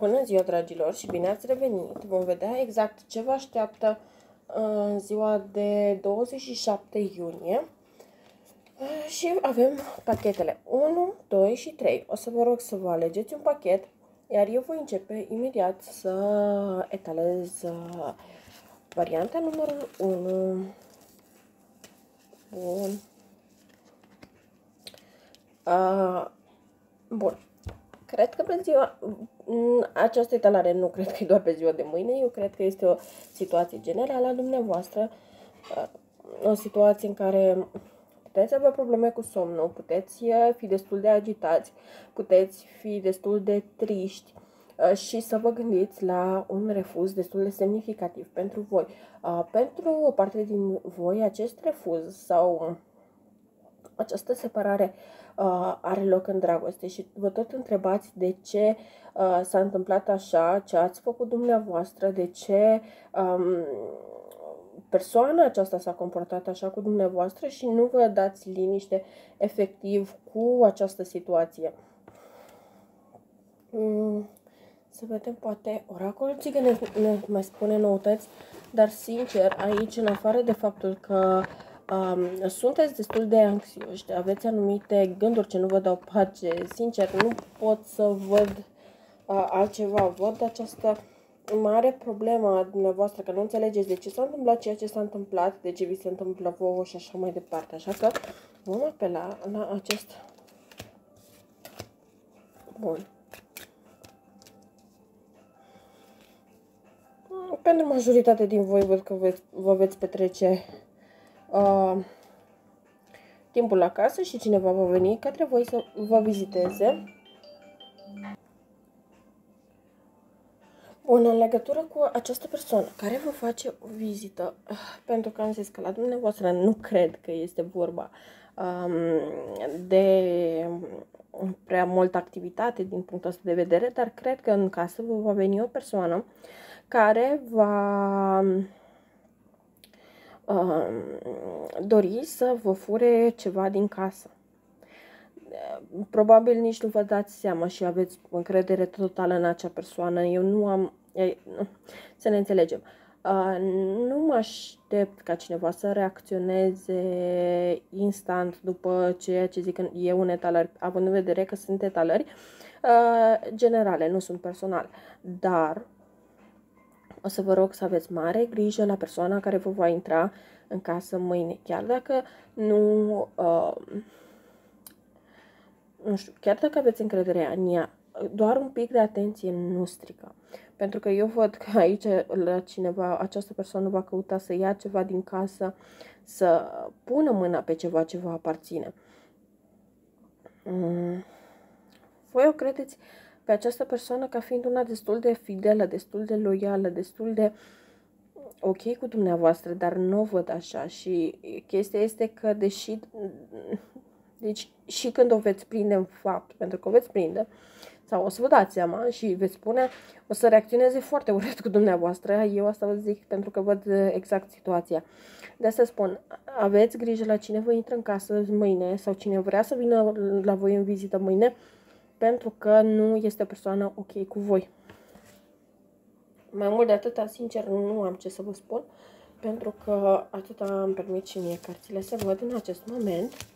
Bună ziua, dragilor, și bine ați revenit! Vom vedea exact ce vă așteaptă în ziua de 27 iunie. Și avem pachetele 1, 2 și 3. O să vă rog să vă alegeți un pachet, iar eu voi începe imediat să etalez uh, varianta numărul 1. Bun. Uh, bun. Cred că pe ziua, această etalare nu cred că e doar pe ziua de mâine, eu cred că este o situație generală a dumneavoastră, uh, o situație în care puteți avea probleme cu somnul, puteți uh, fi destul de agitați, puteți fi destul de triști uh, și să vă gândiți la un refuz destul de semnificativ pentru voi. Pentru o parte din voi, acest refuz sau această separare uh, are loc în dragoste și vă tot întrebați de ce uh, s-a întâmplat așa, ce ați făcut dumneavoastră, de ce um, persoana aceasta s-a comportat așa cu dumneavoastră și nu vă dați liniște efectiv cu această situație. Mm, să vedem, poate oracolul țigă ne, ne mai spune noutăți, dar sincer, aici, în afară de faptul că uh, um, sunteți destul de anxioși, aveți anumite gânduri ce nu vă dau pace, sincer, nu pot să văd uh, altceva, văd această mare problemă a dumneavoastră, că nu înțelegeți de ce s-a întâmplat ceea ce s-a întâmplat, de ce vi se întâmplă vouă și așa mai departe. Așa că vom apela la acest... Bun. Pentru majoritatea din voi văd că veți, vă veți petrece uh, timpul acasă și cineva va veni către voi să vă viziteze. Bun, în legătură cu această persoană care vă face o vizită, uh, pentru că am zis că la dumneavoastră nu cred că este vorba um, de prea multă activitate din punctul ăsta de vedere, dar cred că în casă vă va veni o persoană care va dori să vă fure ceva din casă. Probabil nici nu vă dați seama și aveți încredere totală în acea persoană. Eu nu am... Să ne înțelegem. Nu mă aștept ca cineva să reacționeze instant după ceea ce zic eu în etalări, având în vedere că sunt etalări generale, nu sunt personal. Dar o să vă rog să aveți mare grijă la persoana care vă va intra în casă mâine, chiar dacă nu, uh, nu știu, chiar dacă aveți încredere în ea, doar un pic de atenție nu strică. Pentru că eu văd că aici la cineva, această persoană va căuta să ia ceva din casă, să pună mâna pe ceva ce vă aparține. Mm. Voi o credeți pe această persoană ca fiind una destul de fidelă, destul de loială, destul de ok cu dumneavoastră, dar nu o văd așa și chestia este că deși deci și când o veți prinde în fapt, pentru că o veți prinde, sau o să vă dați seama și veți spune, o să reacționeze foarte urât cu dumneavoastră. Eu asta vă zic pentru că văd exact situația. De asta spun, aveți grijă la cine vă intră în casă mâine sau cine vrea să vină la voi în vizită mâine, pentru că nu este o persoană ok cu voi. Mai mult de atâta, sincer, nu am ce să vă spun, pentru că atâta îmi permit și mie cărțile să văd în acest moment.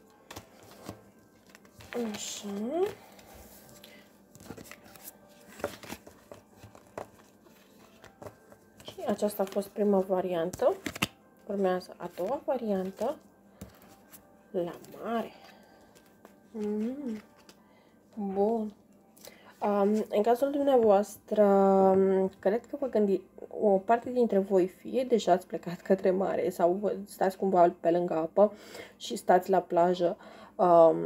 Așa. Și aceasta a fost prima variantă. Urmează a doua variantă. La mare. Mm. Bun. Um, în cazul dumneavoastră, cred că vă gândi, o parte dintre voi fie deja ați plecat către mare sau stați cumva pe lângă apă și stați la plajă. Um,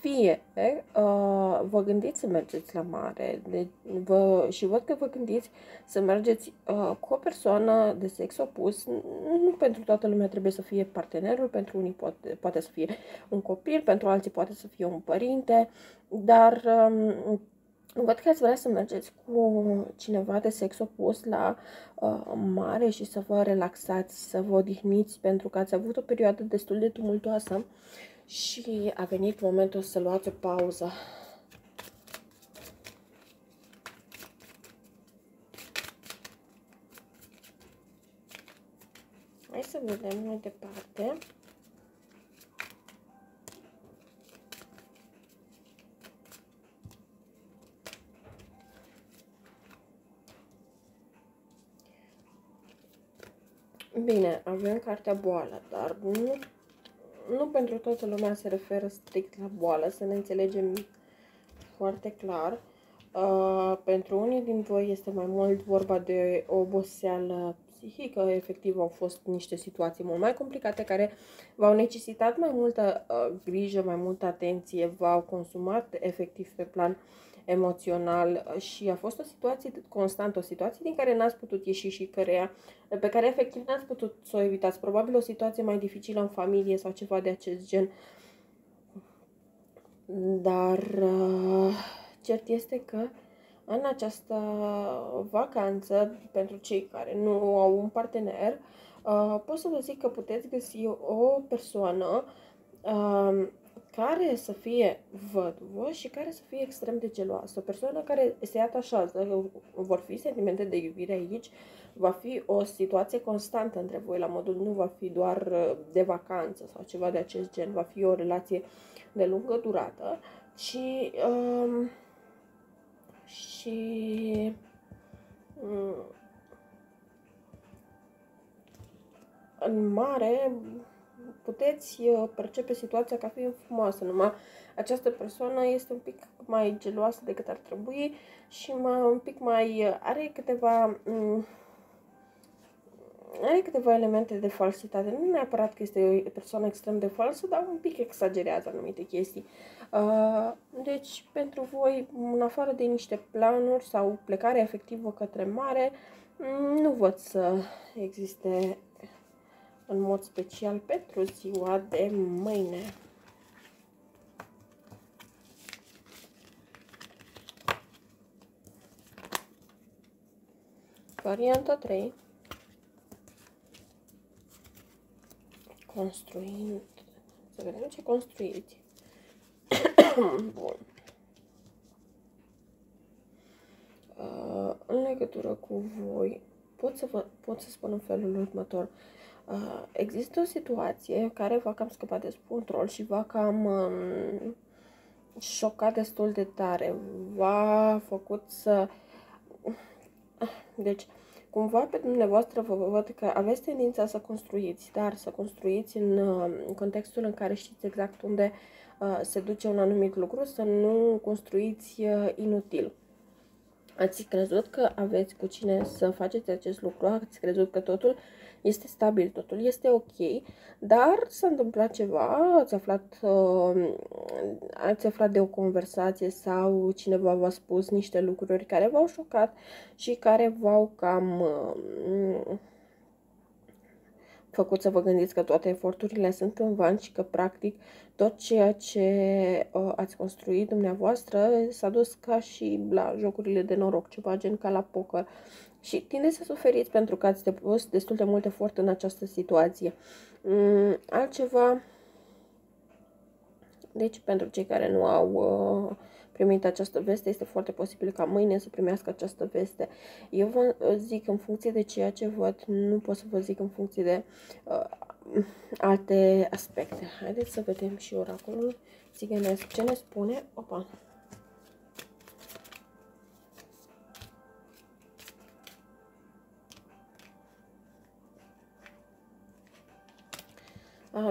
fie uh, vă gândiți să mergeți la mare de, vă, și văd că vă gândiți să mergeți uh, cu o persoană de sex opus. Nu pentru toată lumea trebuie să fie partenerul, pentru unii poate, poate să fie un copil, pentru alții poate să fie un părinte, dar um, Văd că ați vrea să mergeți cu cineva de sex opus la uh, mare și să vă relaxați, să vă odihniți, pentru că ați avut o perioadă destul de tumultoasă și a venit momentul să luați o pauză. Hai să vedem mai departe. Bine, avem cartea boală, dar nu, nu pentru toată lumea se referă strict la boală, să ne înțelegem foarte clar. Uh, pentru unii din voi este mai mult vorba de oboseală psihică, efectiv au fost niște situații mult mai complicate care v-au necesitat mai multă uh, grijă, mai multă atenție, v-au consumat efectiv pe plan emoțional și a fost o situație constantă, o situație din care n-ați putut ieși și căreia, pe care efectiv n-ați putut să o evitați. Probabil o situație mai dificilă în familie sau ceva de acest gen. Dar uh, cert este că în această vacanță, pentru cei care nu au un partener, uh, pot să vă zic că puteți găsi o persoană uh, care să fie văduvă și care să fie extrem de geloasă. O persoană care se atașează, vor fi sentimente de iubire aici, va fi o situație constantă între voi, la modul nu va fi doar uh, de vacanță sau ceva de acest gen, va fi o relație de lungă durată și um, și um, în mare puteți uh, percepe situația ca fiind frumoasă, numai această persoană este un pic mai geloasă decât ar trebui și mai, un pic mai uh, are câteva um, are câteva elemente de falsitate. Nu neapărat că este o persoană extrem de falsă, dar un pic exagerează anumite chestii. Uh, deci, pentru voi, în afară de niște planuri sau plecare efectivă către mare, mm, nu văd să existe în mod special pentru ziua de mâine. Varianta 3. Construind. Să vedem ce construiți. Bun. Uh, în legătură cu voi, pot să, vă, pot să spun în felul următor. Uh, există o situație care va cam scăpat de control și va cam um, șocat destul de tare. V-a făcut să... Deci, cumva pe dumneavoastră vă văd că aveți tendința să construiți, dar să construiți în, uh, în contextul în care știți exact unde uh, se duce un anumit lucru, să nu construiți uh, inutil. Ați crezut că aveți cu cine să faceți acest lucru, ați crezut că totul este stabil, totul este ok, dar s-a întâmplat ceva, ați aflat, uh, ați aflat de o conversație sau cineva v-a spus niște lucruri care v-au șocat și care v-au cam uh, făcut să vă gândiți că toate eforturile sunt în van și că practic tot ceea ce uh, ați construit dumneavoastră s-a dus ca și la jocurile de noroc, ceva gen ca la poker. Și tindeți să suferiți pentru că ați depus destul de mult efort în această situație. Mm, altceva, deci pentru cei care nu au uh, primit această veste, este foarte posibil ca mâine să primească această veste. Eu vă zic în funcție de ceea ce văd, nu pot să vă zic în funcție de uh, alte aspecte. Haideți să vedem și oracolul țigănesc. Ce ne spune? Opa!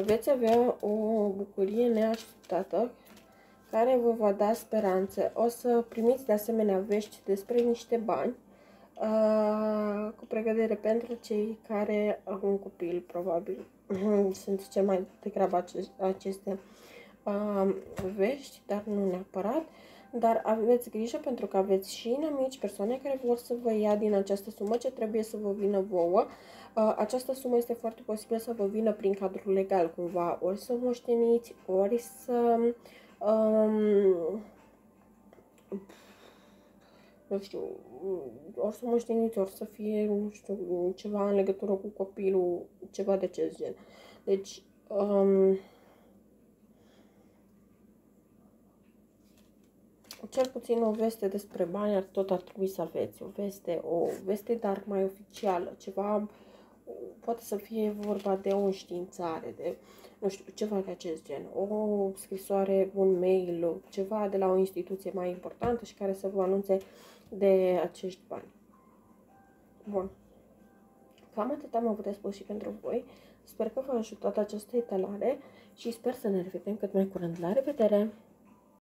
veți avea o bucurie neașteptată care vă va da speranțe. O să primiți de asemenea vești despre niște bani uh, cu pregătire pentru cei care au un copil, probabil. Sunt cel mai degrabă aceste uh, vești, dar nu neapărat. Dar aveți grijă pentru că aveți și inamici, persoane care vor să vă ia din această sumă ce trebuie să vă vină vouă. Uh, această sumă este foarte posibil să vă vină prin cadrul legal cumva, ori să moșteniți, ori să um, nu știu, ori să moșteniți, ori să fie, nu știu, ceva în legătură cu copilul, ceva de acest gen. Deci, um, cel puțin o veste despre bani ar tot ar trebui să aveți. O veste, o veste, dar mai oficială, ceva poate să fie vorba de o înștiințare, de, nu știu, ceva de acest gen, o scrisoare, un mail, ceva de la o instituție mai importantă și care să vă anunțe de acești bani. Bun. Cam atât am avut de spus și pentru voi. Sper că v-a ajutat această etalare și sper să ne revedem cât mai curând. La revedere!